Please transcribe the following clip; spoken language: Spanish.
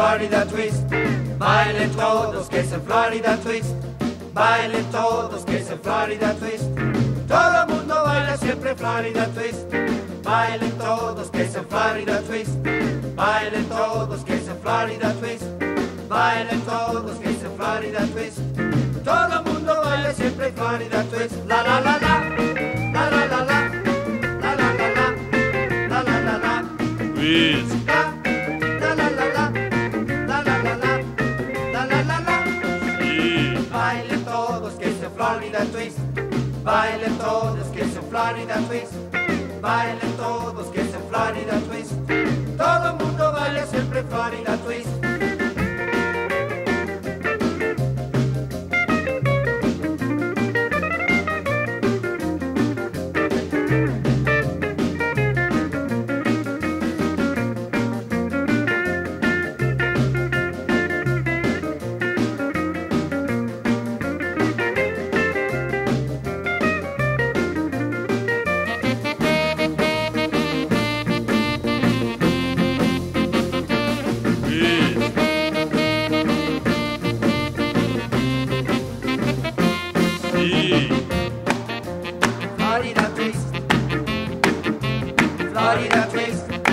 Florida Twist. Bailen todos que es el Florida Twist. Bailen todos que es el Florida Twist. Todo el mundo baila siempre Florida Twist. Bailen todos que es el Florida Twist. Bailen todos que es el Florida Twist. Bailen todos que es el Florida Twist. Todo el mundo baila siempre Florida Twist. La la la la. La la la la. La la la la. La la la la. Twist. Florida Twist. Bailen todos que es el Florida Twist. Bailen todos que es el Florida Twist. Todo el mundo baila siempre Florida. Twist. Florida Twist. Florida Twist.